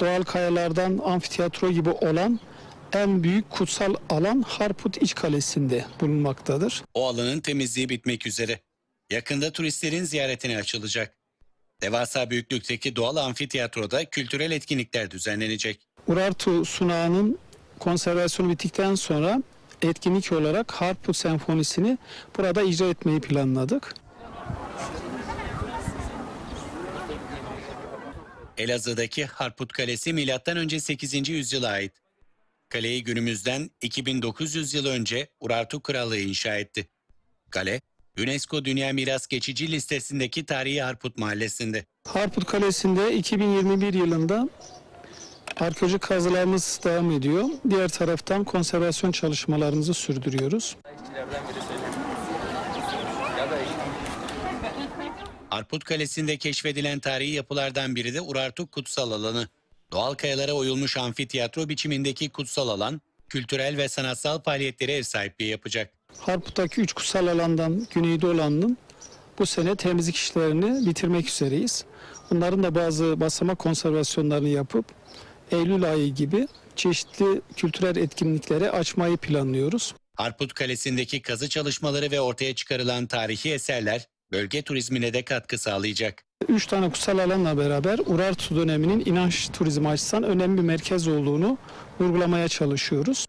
doğal kayalardan amfiteyatro gibi olan en büyük kutsal alan Harput İç Kalesi'nde bulunmaktadır. O alanın temizliği bitmek üzere. Yakında turistlerin ziyaretine açılacak. Devasa büyüklükteki doğal amfiteyatroda kültürel etkinlikler düzenlenecek. Urartu sunağının konservasyonu bittikten sonra etkinlik olarak Harput Senfonisi'ni burada icra etmeyi planladık. Elazığ'daki Harput Kalesi M.Ö. 8. yüzyıla ait. Kaleyi günümüzden 2900 yıl önce Urartu Krallığı inşa etti. Kale, UNESCO Dünya Miras Geçici listesindeki tarihi Harput mahallesinde. Harput Kalesi'nde 2021 yılında arkeolojik kazılarımız devam ediyor. Diğer taraftan konservasyon çalışmalarımızı sürdürüyoruz. Arput Kalesi'nde keşfedilen tarihi yapılardan biri de Urartu Kutsal Alanı. Doğal kayalara oyulmuş amfiteyatro biçimindeki kutsal alan, kültürel ve sanatsal faaliyetlere ev sahipliği yapacak. Harput'taki üç kutsal alandan güneyde olanın bu sene temizlik işlerini bitirmek üzereyiz. Bunların da bazı basamak konservasyonlarını yapıp Eylül ayı gibi çeşitli kültürel etkinliklere açmayı planlıyoruz. Harput Kalesi'ndeki kazı çalışmaları ve ortaya çıkarılan tarihi eserler bölge turizmine de katkı sağlayacak. Üç tane kutsal alanla beraber Urartu döneminin inanç turizmi açısından önemli bir merkez olduğunu vurgulamaya çalışıyoruz.